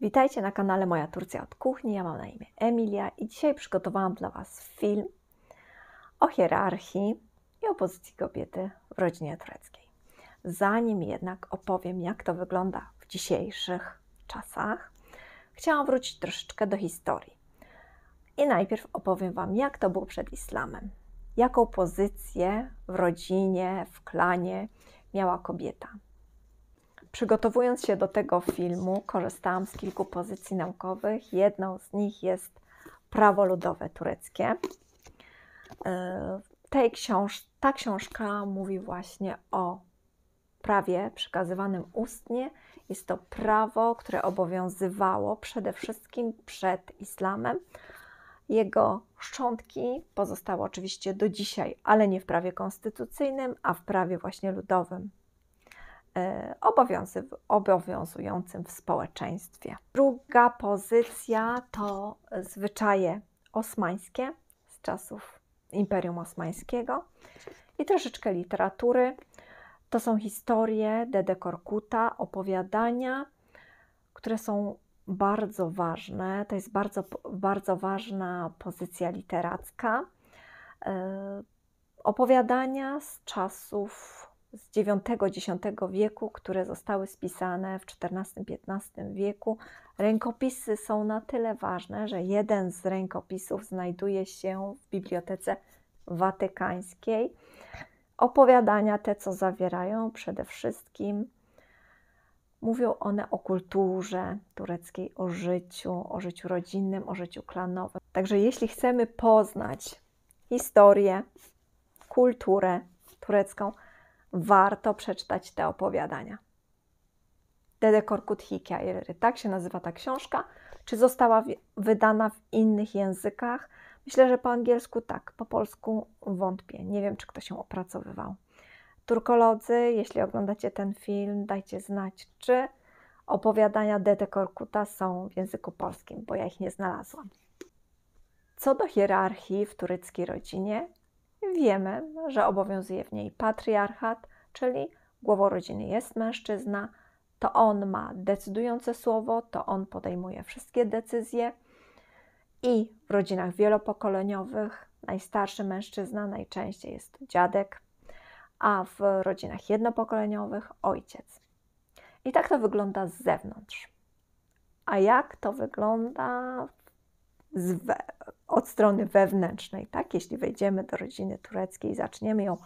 Witajcie na kanale Moja Turcja od Kuchni. Ja mam na imię Emilia i dzisiaj przygotowałam dla Was film o hierarchii i opozycji kobiety w rodzinie tureckiej. Zanim jednak opowiem, jak to wygląda w dzisiejszych czasach, chciałam wrócić troszeczkę do historii. I najpierw opowiem Wam, jak to było przed islamem. Jaką pozycję w rodzinie, w klanie miała kobieta Przygotowując się do tego filmu, korzystałam z kilku pozycji naukowych. Jedną z nich jest prawo ludowe tureckie. E, tej książ ta książka mówi właśnie o prawie przekazywanym ustnie. Jest to prawo, które obowiązywało przede wszystkim przed islamem. Jego szczątki pozostały oczywiście do dzisiaj, ale nie w prawie konstytucyjnym, a w prawie właśnie ludowym. E, obowiązującym w społeczeństwie. Druga pozycja to zwyczaje osmańskie z czasów Imperium Osmańskiego i troszeczkę literatury. To są historie Dede Korkuta, opowiadania, które są bardzo ważne. To jest bardzo, bardzo ważna pozycja literacka. E, opowiadania z czasów z IX-X wieku, które zostały spisane w XIV-XV wieku. Rękopisy są na tyle ważne, że jeden z rękopisów znajduje się w Bibliotece Watykańskiej. Opowiadania te, co zawierają, przede wszystkim mówią one o kulturze tureckiej, o życiu, o życiu rodzinnym, o życiu klanowym. Także jeśli chcemy poznać historię, kulturę turecką, warto przeczytać te opowiadania. Dede Korkut Hikayery, tak się nazywa ta książka. Czy została wydana w innych językach? Myślę, że po angielsku tak, po polsku wątpię. Nie wiem, czy ktoś ją opracowywał. Turkolodzy, jeśli oglądacie ten film, dajcie znać, czy opowiadania Dede Korkuta są w języku polskim, bo ja ich nie znalazłam. Co do hierarchii w tureckiej rodzinie, wiemy, że obowiązuje w niej patriarchat, czyli głową rodziny jest mężczyzna, to on ma decydujące słowo, to on podejmuje wszystkie decyzje. I w rodzinach wielopokoleniowych najstarszy mężczyzna najczęściej jest dziadek, a w rodzinach jednopokoleniowych ojciec. I tak to wygląda z zewnątrz. A jak to wygląda od strony wewnętrznej, tak? Jeśli wejdziemy do rodziny tureckiej i zaczniemy ją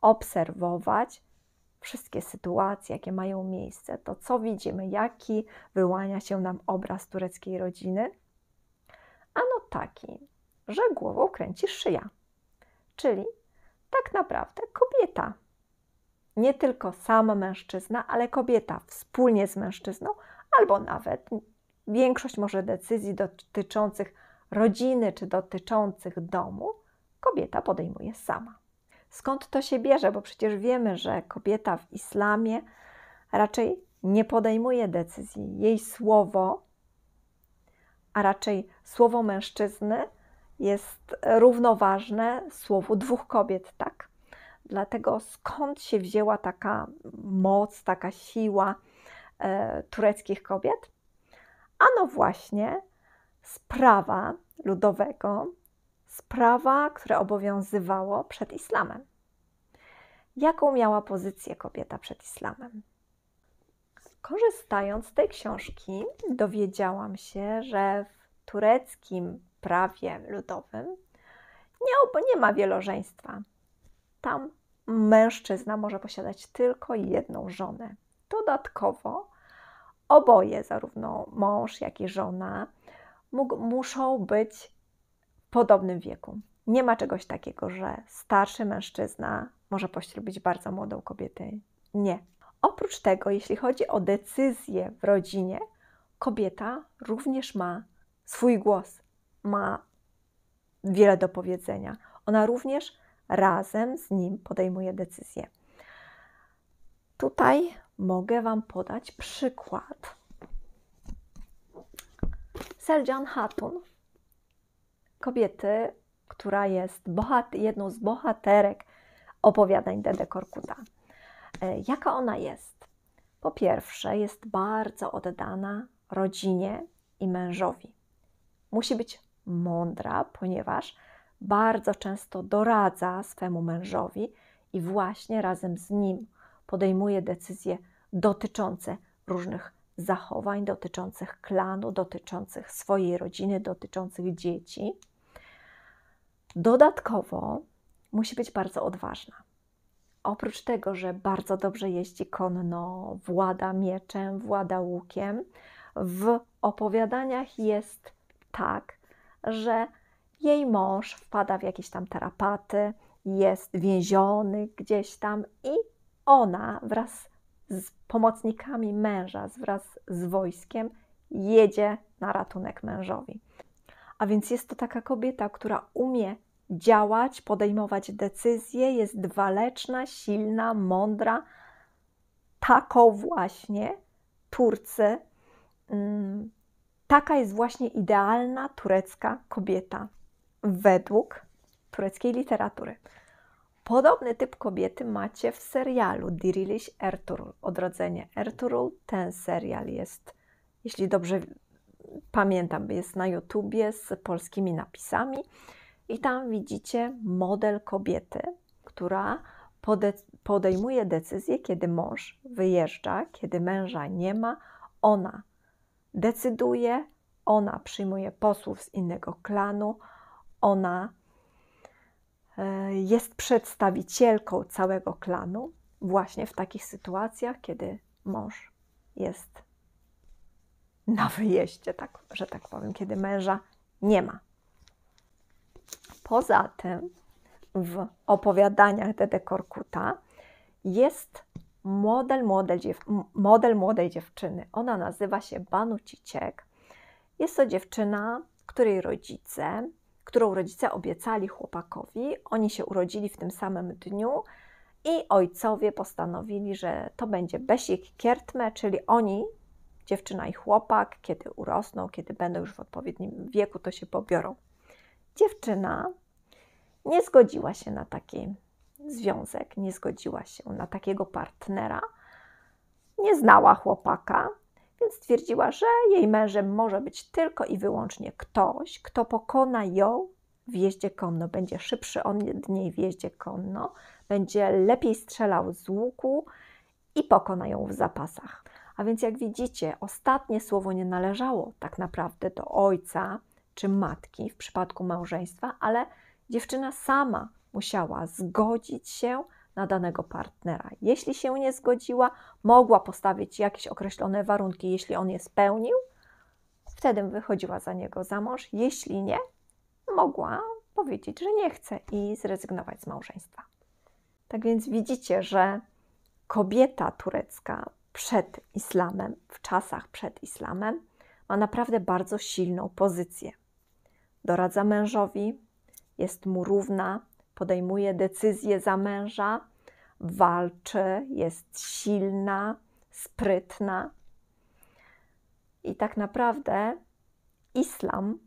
obserwować, wszystkie sytuacje, jakie mają miejsce, to co widzimy, jaki wyłania się nam obraz tureckiej rodziny? Ano taki, że głową kręci szyja, czyli tak naprawdę kobieta. Nie tylko sam mężczyzna, ale kobieta wspólnie z mężczyzną, albo nawet większość może decyzji dotyczących rodziny czy dotyczących domu, kobieta podejmuje sama. Skąd to się bierze? Bo przecież wiemy, że kobieta w islamie raczej nie podejmuje decyzji. Jej słowo, a raczej słowo mężczyzny jest równoważne słowu dwóch kobiet, tak? Dlatego skąd się wzięła taka moc, taka siła e, tureckich kobiet? Ano właśnie z prawa ludowego, z prawa, które obowiązywało przed islamem. Jaką miała pozycję kobieta przed islamem? Korzystając z tej książki, dowiedziałam się, że w tureckim prawie ludowym nie, nie ma wielożeństwa. Tam mężczyzna może posiadać tylko jedną żonę. Dodatkowo oboje, zarówno mąż, jak i żona, muszą być w podobnym wieku. Nie ma czegoś takiego, że starszy mężczyzna może poślubić bardzo młodą kobietę. Nie. Oprócz tego, jeśli chodzi o decyzje w rodzinie, kobieta również ma swój głos, ma wiele do powiedzenia. Ona również razem z nim podejmuje decyzje. Tutaj mogę Wam podać przykład Seljan Hatun, kobiety, która jest bohat jedną z bohaterek opowiadań Dede Korkuta. E, jaka ona jest? Po pierwsze, jest bardzo oddana rodzinie i mężowi. Musi być mądra, ponieważ bardzo często doradza swemu mężowi i właśnie razem z nim podejmuje decyzje dotyczące różnych zachowań, dotyczących klanu, dotyczących swojej rodziny, dotyczących dzieci. Dodatkowo musi być bardzo odważna. Oprócz tego, że bardzo dobrze jeździ konno, włada mieczem, włada łukiem, w opowiadaniach jest tak, że jej mąż wpada w jakieś tam tarapaty, jest więziony gdzieś tam i ona wraz z pomocnikami męża, wraz z wojskiem jedzie na ratunek mężowi. A więc jest to taka kobieta, która umie działać, podejmować decyzje, jest waleczna, silna, mądra. Taką właśnie Turcy, mm, taka jest właśnie idealna turecka kobieta według tureckiej literatury. Podobny typ kobiety macie w serialu Dirilish Ertuğrul, Odrodzenie Ertuğrul. Ten serial jest, jeśli dobrze pamiętam, jest na YouTubie z polskimi napisami. I tam widzicie model kobiety, która podejmuje decyzję, kiedy mąż wyjeżdża, kiedy męża nie ma. Ona decyduje, ona przyjmuje posłów z innego klanu, ona jest przedstawicielką całego klanu właśnie w takich sytuacjach, kiedy mąż jest na wyjeździe, tak, że tak powiem, kiedy męża nie ma. Poza tym w opowiadaniach Dede Korkuta jest model, model, dziew model młodej dziewczyny. Ona nazywa się Banu Ciciek. Jest to dziewczyna, której rodzice, którą rodzice obiecali chłopakowi. Oni się urodzili w tym samym dniu i ojcowie postanowili, że to będzie Besik Kiertme, czyli oni, dziewczyna i chłopak, kiedy urosną, kiedy będą już w odpowiednim wieku, to się pobiorą. Dziewczyna nie zgodziła się na taki związek, nie zgodziła się na takiego partnera, nie znała chłopaka, więc stwierdziła, że jej mężem może być tylko i wyłącznie ktoś, kto pokona ją w jeździe konno, będzie szybszy od niej w jeździe konno, będzie lepiej strzelał z łuku i pokona ją w zapasach. A więc jak widzicie, ostatnie słowo nie należało tak naprawdę do ojca czy matki w przypadku małżeństwa, ale dziewczyna sama musiała zgodzić się na danego partnera. Jeśli się nie zgodziła, mogła postawić jakieś określone warunki, jeśli on je spełnił, wtedy wychodziła za niego za mąż. Jeśli nie, mogła powiedzieć, że nie chce i zrezygnować z małżeństwa. Tak więc widzicie, że kobieta turecka przed islamem, w czasach przed islamem, ma naprawdę bardzo silną pozycję. Doradza mężowi, jest mu równa, podejmuje decyzje za męża, walczy, jest silna, sprytna. I tak naprawdę islam,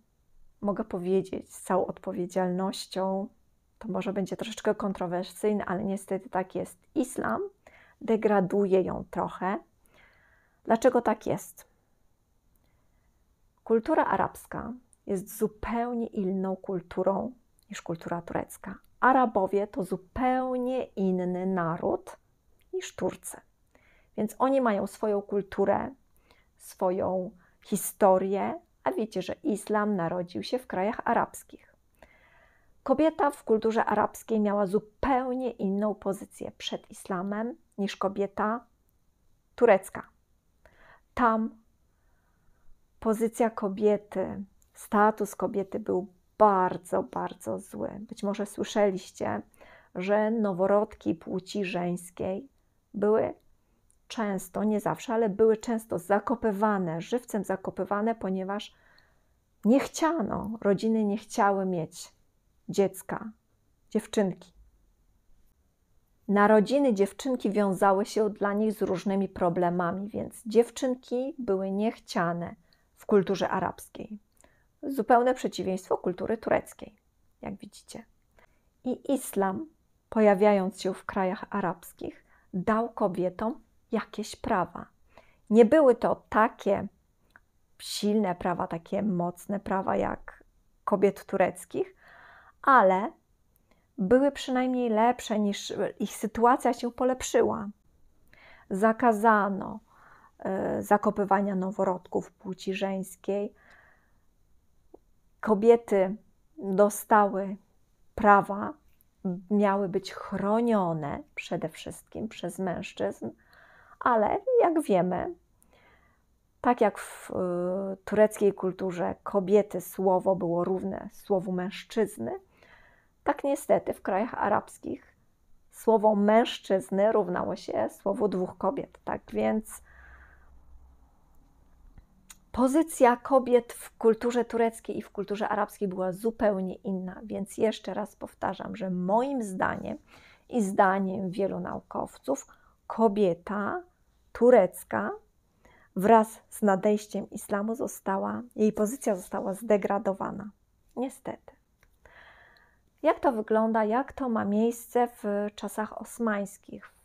mogę powiedzieć z całą odpowiedzialnością, to może będzie troszeczkę kontrowersyjne, ale niestety tak jest. Islam degraduje ją trochę. Dlaczego tak jest? Kultura arabska jest zupełnie inną kulturą niż kultura turecka. Arabowie to zupełnie inny naród niż Turcy. Więc oni mają swoją kulturę, swoją historię, a wiecie, że islam narodził się w krajach arabskich. Kobieta w kulturze arabskiej miała zupełnie inną pozycję przed islamem niż kobieta turecka. Tam pozycja kobiety, status kobiety był bardzo, bardzo zły. Być może słyszeliście, że noworodki płci żeńskiej były często, nie zawsze, ale były często zakopywane, żywcem zakopywane, ponieważ nie chciano, rodziny nie chciały mieć dziecka, dziewczynki. Narodziny dziewczynki wiązały się dla nich z różnymi problemami, więc dziewczynki były niechciane w kulturze arabskiej zupełne przeciwieństwo kultury tureckiej, jak widzicie. I islam, pojawiając się w krajach arabskich, dał kobietom jakieś prawa. Nie były to takie silne prawa, takie mocne prawa jak kobiet tureckich, ale były przynajmniej lepsze niż ich sytuacja się polepszyła. Zakazano y, zakopywania noworodków płci żeńskiej. Kobiety dostały prawa, miały być chronione przede wszystkim przez mężczyzn, ale jak wiemy, tak jak w y, tureckiej kulturze kobiety słowo było równe słowu mężczyzny, tak niestety w krajach arabskich słowo mężczyzny równało się słowu dwóch kobiet. Tak więc pozycja kobiet w kulturze tureckiej i w kulturze arabskiej była zupełnie inna. Więc jeszcze raz powtarzam, że moim zdaniem i zdaniem wielu naukowców, kobieta turecka wraz z nadejściem islamu została, jej pozycja została zdegradowana. Niestety. Jak to wygląda, jak to ma miejsce w czasach osmańskich?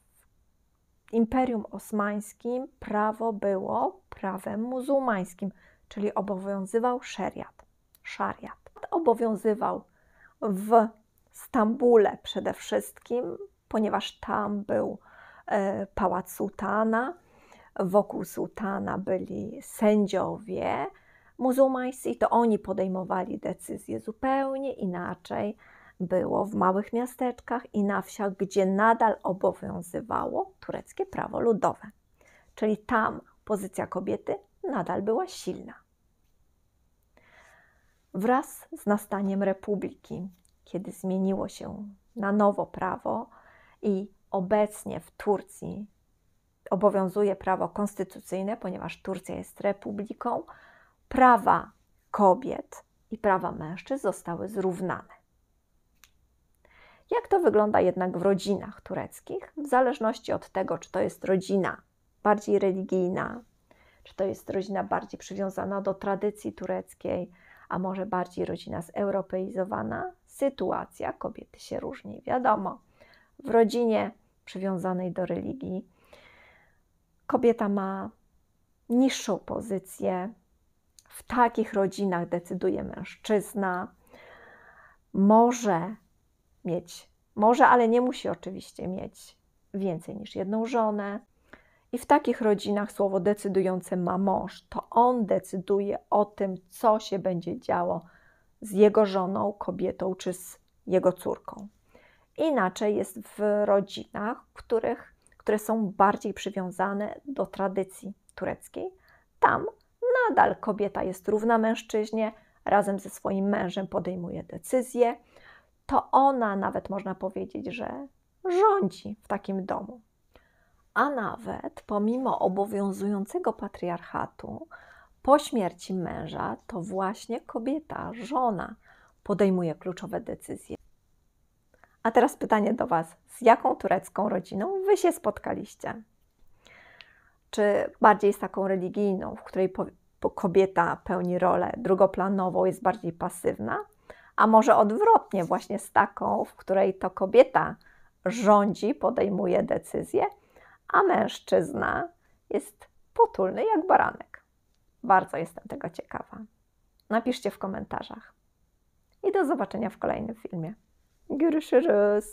Imperium Osmańskim prawo było prawem muzułmańskim, czyli obowiązywał szeriat. Szariat. Obowiązywał w Stambule przede wszystkim, ponieważ tam był e, pałac sułtana, wokół sułtana byli sędziowie muzułmańscy i to oni podejmowali decyzje zupełnie inaczej było w małych miasteczkach i na wsiach, gdzie nadal obowiązywało tureckie prawo ludowe. Czyli tam pozycja kobiety nadal była silna. Wraz z nastaniem republiki, kiedy zmieniło się na nowo prawo i obecnie w Turcji obowiązuje prawo konstytucyjne, ponieważ Turcja jest republiką, prawa kobiet i prawa mężczyzn zostały zrównane. Jak to wygląda jednak w rodzinach tureckich? W zależności od tego, czy to jest rodzina bardziej religijna, czy to jest rodzina bardziej przywiązana do tradycji tureckiej, a może bardziej rodzina zeuropeizowana, sytuacja kobiety się różni. Wiadomo, w rodzinie przywiązanej do religii kobieta ma niższą pozycję. W takich rodzinach decyduje mężczyzna. Może mieć, może, ale nie musi oczywiście mieć więcej niż jedną żonę. I w takich rodzinach słowo decydujące ma mąż. To on decyduje o tym, co się będzie działo z jego żoną, kobietą czy z jego córką. Inaczej jest w rodzinach, których, które są bardziej przywiązane do tradycji tureckiej. Tam nadal kobieta jest równa mężczyźnie, razem ze swoim mężem podejmuje decyzje to ona nawet można powiedzieć, że rządzi w takim domu. A nawet pomimo obowiązującego patriarchatu, po śmierci męża to właśnie kobieta, żona podejmuje kluczowe decyzje. A teraz pytanie do Was: z jaką turecką rodziną Wy się spotkaliście? Czy bardziej z taką religijną, w której kobieta pełni rolę drugoplanową, jest bardziej pasywna? A może odwrotnie, właśnie z taką, w której to kobieta rządzi, podejmuje decyzje, a mężczyzna jest potulny jak baranek. Bardzo jestem tego ciekawa. Napiszcie w komentarzach. I do zobaczenia w kolejnym filmie. Görüşürüz.